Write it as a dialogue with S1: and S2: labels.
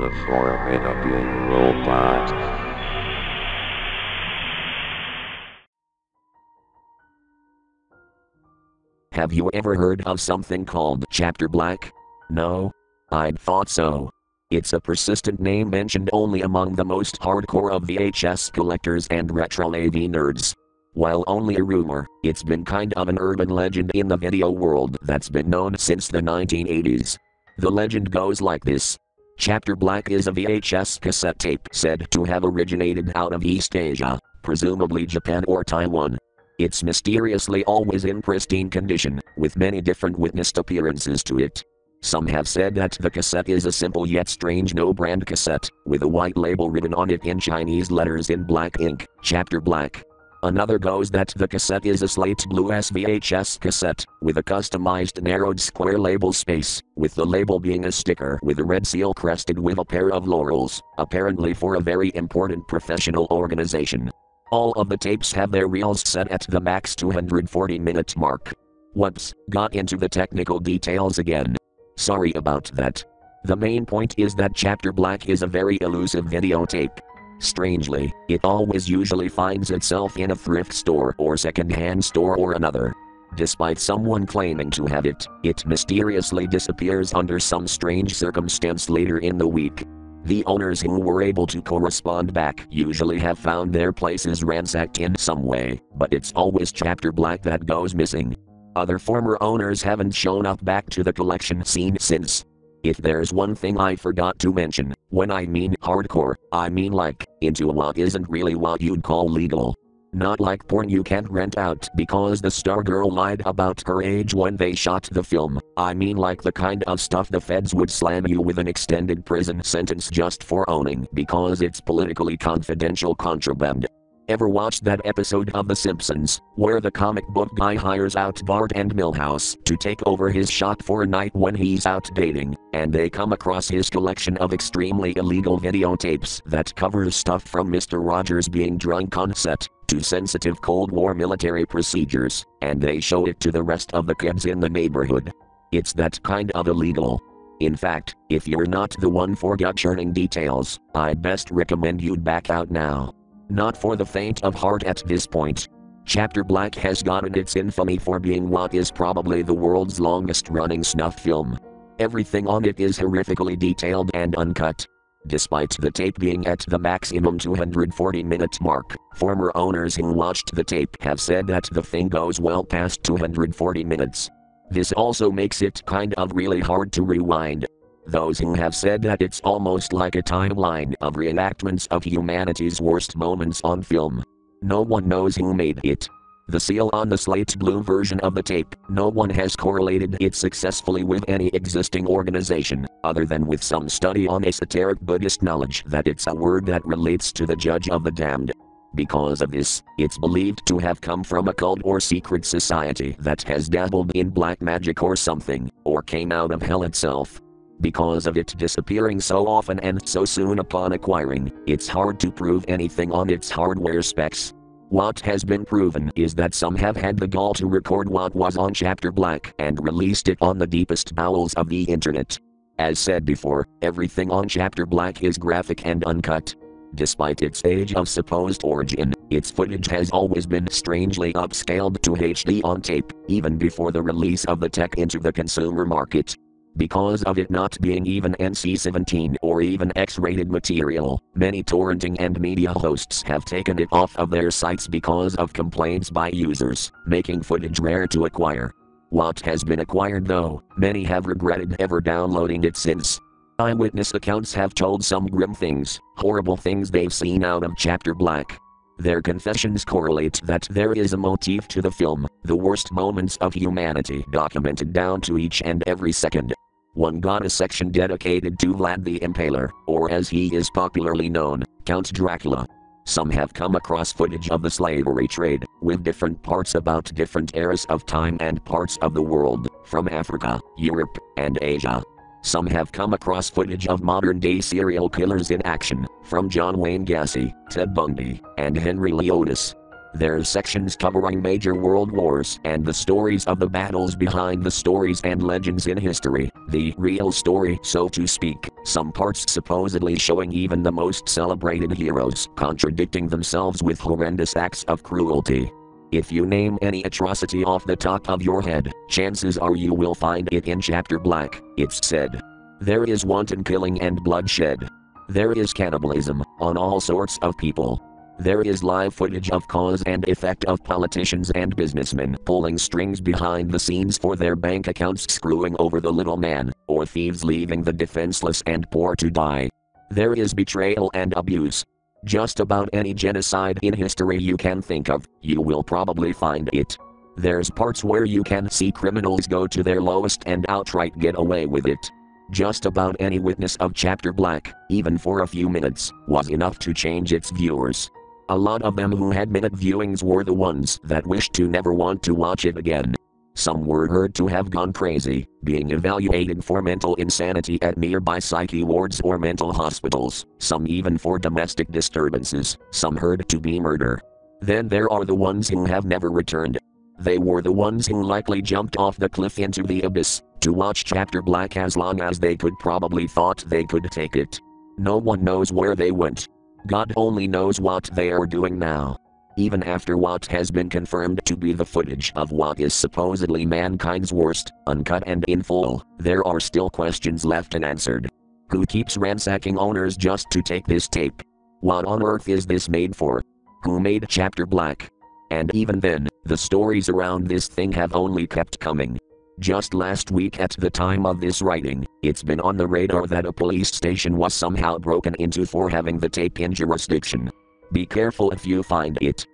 S1: the formidable robot.
S2: Have you ever heard of something called Chapter Black? No? I'd thought so. It's a persistent name mentioned only among the most hardcore of VHS collectors and retro AV nerds. While only a rumor, it's been kind of an urban legend in the video world that's been known since the 1980s. The legend goes like this Chapter Black is a VHS cassette tape said to have originated out of East Asia, presumably Japan or Taiwan. It's mysteriously always in pristine condition, with many different witnessed appearances to it. Some have said that the cassette is a simple yet strange no brand cassette, with a white label written on it in Chinese letters in black ink, Chapter Black. Another goes that the cassette is a slate blue SVHS cassette, with a customized narrowed square label space, with the label being a sticker with a red seal crested with a pair of laurels, apparently for a very important professional organization. All of the tapes have their reels set at the max 240 minute mark. Whoops, got into the technical details again. Sorry about that. The main point is that Chapter Black is a very elusive videotape. Strangely, it always usually finds itself in a thrift store or second-hand store or another. Despite someone claiming to have it, it mysteriously disappears under some strange circumstance later in the week. The owners who were able to correspond back usually have found their places ransacked in some way, but it's always Chapter Black that goes missing. Other former owners haven't shown up back to the collection scene since. If there's one thing I forgot to mention, when I mean hardcore, I mean like, into what isn't really what you'd call legal. Not like porn you can't rent out because the stargirl lied about her age when they shot the film. I mean like the kind of stuff the feds would slam you with an extended prison sentence just for owning because it's politically confidential contraband. Ever watched that episode of The Simpsons, where the comic book guy hires out Bart and Milhouse to take over his shop for a night when he's out dating, and they come across his collection of extremely illegal videotapes that covers stuff from Mr. Rogers being drunk on set to sensitive Cold War military procedures, and they show it to the rest of the kids in the neighborhood. It's that kind of illegal. In fact, if you're not the one for gut churning details, I'd best recommend you'd back out now. Not for the faint of heart at this point. Chapter Black has gotten its infamy for being what is probably the world's longest running snuff film. Everything on it is horrifically detailed and uncut. Despite the tape being at the maximum 240 minute mark, former owners who watched the tape have said that the thing goes well past 240 minutes. This also makes it kind of really hard to rewind, those who have said that it's almost like a timeline of reenactments of humanity's worst moments on film. No one knows who made it. The seal on the slate blue version of the tape, no one has correlated it successfully with any existing organization, other than with some study on esoteric Buddhist knowledge that it's a word that relates to the judge of the damned. Because of this, it's believed to have come from a cult or secret society that has dabbled in black magic or something, or came out of hell itself. Because of it disappearing so often and so soon upon acquiring, it's hard to prove anything on its hardware specs. What has been proven is that some have had the gall to record what was on Chapter Black and released it on the deepest bowels of the internet. As said before, everything on Chapter Black is graphic and uncut. Despite its age of supposed origin, its footage has always been strangely upscaled to HD on tape, even before the release of the tech into the consumer market. Because of it not being even NC 17 or even X rated material, many torrenting and media hosts have taken it off of their sites because of complaints by users, making footage rare to acquire. What has been acquired though, many have regretted ever downloading it since. Eyewitness accounts have told some grim things, horrible things they've seen out of Chapter Black. Their confessions correlate that there is a motif to the film, the worst moments of humanity documented down to each and every second. One got a section dedicated to Vlad the Impaler, or as he is popularly known, Count Dracula. Some have come across footage of the slavery trade, with different parts about different eras of time and parts of the world, from Africa, Europe, and Asia. Some have come across footage of modern day serial killers in action, from John Wayne Gacy, Ted Bundy, and Henry Lee Otis. There's sections covering major world wars and the stories of the battles behind the stories and legends in history, the real story, so to speak, some parts supposedly showing even the most celebrated heroes contradicting themselves with horrendous acts of cruelty. If you name any atrocity off the top of your head, chances are you will find it in chapter black, it's said. There is wanton killing and bloodshed. There is cannibalism, on all sorts of people. There is live footage of cause and effect of politicians and businessmen pulling strings behind the scenes for their bank accounts screwing over the little man, or thieves leaving the defenseless and poor to die. There is betrayal and abuse. Just about any genocide in history you can think of, you will probably find it. There's parts where you can see criminals go to their lowest and outright get away with it. Just about any witness of Chapter Black, even for a few minutes, was enough to change its viewers. A lot of them who had minute viewings were the ones that wished to never want to watch it again. Some were heard to have gone crazy, being evaluated for mental insanity at nearby psyche wards or mental hospitals, some even for domestic disturbances, some heard to be murder. Then there are the ones who have never returned. They were the ones who likely jumped off the cliff into the abyss, to watch Chapter Black as long as they could probably thought they could take it. No one knows where they went, God only knows what they are doing now. Even after what has been confirmed to be the footage of what is supposedly mankind's worst, uncut and in full, there are still questions left unanswered. Who keeps ransacking owners just to take this tape? What on earth is this made for? Who made Chapter Black? And even then, the stories around this thing have only kept coming. Just last week at the time of this writing, it's been on the radar that a police station was somehow broken into for having the tape in jurisdiction. Be careful if you find it.